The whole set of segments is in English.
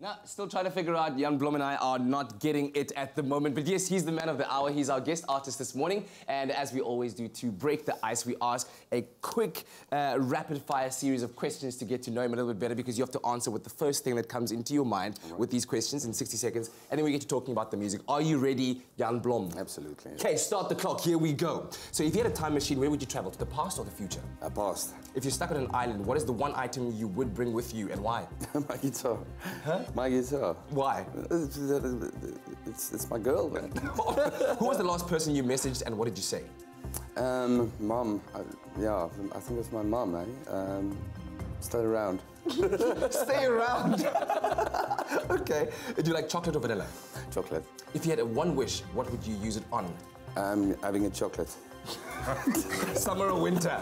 No, still trying to figure out. Jan Blohm and I are not getting it at the moment. But yes, he's the man of the hour. He's our guest artist this morning. And as we always do, to break the ice, we ask a quick, uh, rapid fire series of questions to get to know him a little bit better because you have to answer with the first thing that comes into your mind right. with these questions in 60 seconds. And then we get to talking about the music. Are you ready, Jan Blohm? Absolutely. Okay, start the clock. Here we go. So if you had a time machine, where would you travel? To the past or the future? A past. If you're stuck on an island, what is the one item you would bring with you and why? My guitar. Huh? My guitar. Why? It's, it's my girl, man. Who was the last person you messaged and what did you say? Um, mom. I, yeah, I think it's my mom, eh? Um, stay around. stay around. okay. Do you like chocolate or vanilla? Chocolate. If you had a one wish, what would you use it on? Um, having a chocolate. Summer or winter?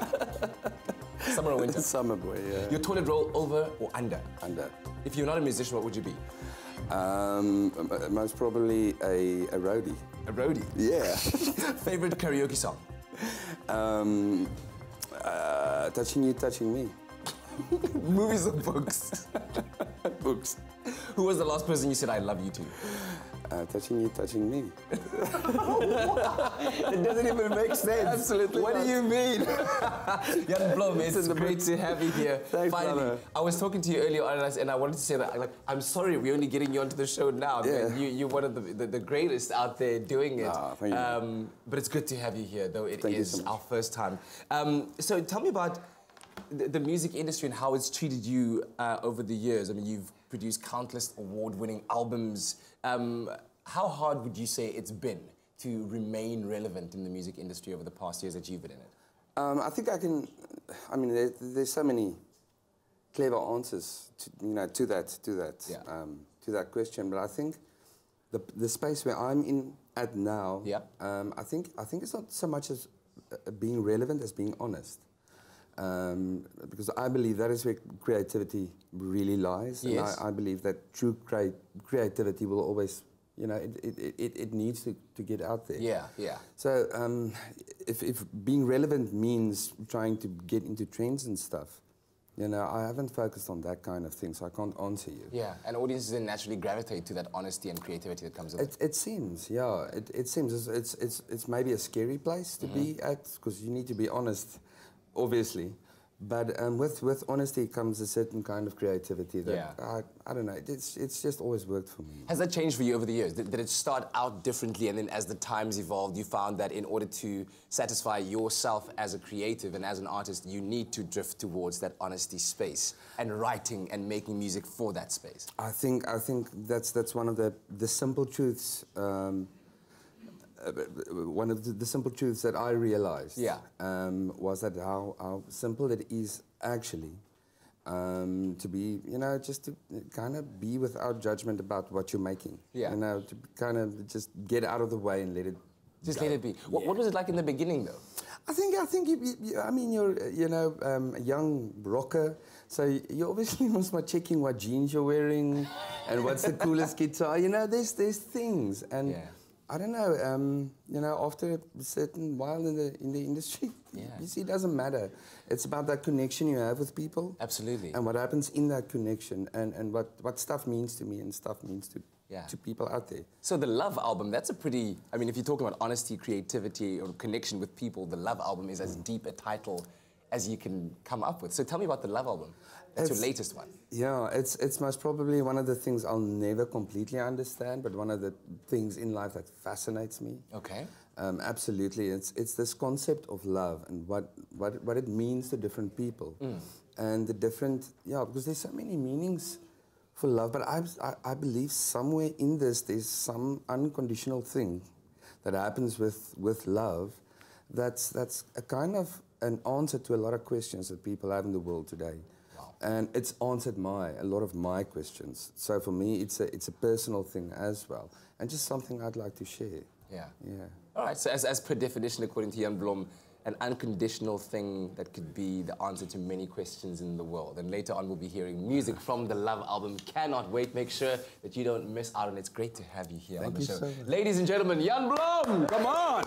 Summer or winter? Summer boy, yeah. Your toilet roll over or under? Under. If you're not a musician, what would you be? Um, most probably a, a roadie. A roadie? Yeah. Favorite karaoke song? Um, uh, touching you, touching me. Movies or books? books. Who was the last person you said I love you to? Uh, touching you, touching me. it doesn't even make sense. Absolutely. What not. do you mean? Jan Blohm, it's great to have you here. Thanks, Finally, brother. I was talking to you earlier on, and I, wanted to say that like, I'm sorry we're only getting you onto the show now. Yeah. You, you're one of the, the, the, greatest out there doing it. Ah, thank you. Um, but it's good to have you here, though it thank is so our first time. Um, so tell me about the, the, music industry and how it's treated you uh, over the years. I mean, you've produced countless award-winning albums. Um, how hard would you say it's been to remain relevant in the music industry over the past years that you've been in it? Um, I think I can. I mean, there, there's so many clever answers, to, you know, to that, to that, yeah. um, to that question. But I think the the space where I'm in at now, yeah. um, I think I think it's not so much as uh, being relevant as being honest. Um, because I believe that is where creativity really lies, yes. and I, I believe that true crea creativity will always you know, it, it, it, it needs to, to get out there. Yeah, yeah. So um, if, if being relevant means trying to get into trends and stuff, you know, I haven't focused on that kind of thing, so I can't answer you. Yeah, and audiences then naturally gravitate to that honesty and creativity that comes with it. It, it seems, yeah. It, it seems it's, it's, it's, it's maybe a scary place to mm -hmm. be at, because you need to be honest, obviously. But um, with, with honesty comes a certain kind of creativity that yeah. I, I don't know. It's, it's just always worked for me. Has that changed for you over the years? Did, did, it start out differently, and then as the times evolved, you found that in order to satisfy yourself as a creative and as an artist, you need to drift towards that honesty space and writing and making music for that space? I think I think that's that's one of the the simple truths. Um, one of the, the, simple truths that I realized yeah. um, was that how, how simple it is actually um, to be, you know, just to kind of be without judgment about what you're making. Yeah. You know, to kind of just get out of the way and let it. Just go. let it be. What, yeah. what, was it like in the beginning, though? I think I think you, you, I mean you're you know um, a young rocker, so you obviously must be checking what jeans you're wearing, and what's the coolest guitar. You know, there's there's things and. Yeah. I don't know. Um, you know, after a certain while in the in the industry, yeah. you see, it doesn't matter. It's about that connection you have with people. Absolutely. And what happens in that connection, and and what what stuff means to me, and stuff means to yeah. to people out there. So the Love album, that's a pretty. I mean, if you're talking about honesty, creativity, or connection with people, the Love album is as mm. deep a title as you can come up with. So tell me about the Love album. That's it's, your latest one. Yeah, it's it's most probably one of the things I'll never completely understand, but one of the things in life that fascinates me. Okay. Um, absolutely, it's it's this concept of love and what what what it means to different people, mm. and the different yeah because there's so many meanings for love, but I, I I believe somewhere in this there's some unconditional thing that happens with with love, that's that's a kind of an answer to a lot of questions that people have in the world today and it's answered my a lot of my questions. So for me, it's a it's a personal thing as well, and just something I'd like to share. Yeah. Yeah. All right. So as, as per definition, according to Jan Blohm, an unconditional thing that could be the answer to many questions in the world. And later on, we'll be hearing music from the Love album. Cannot wait. Make sure that you don't miss out, and it's great to have you here Thank on the you show. So much. Ladies and gentlemen, Jan Blohm, come on.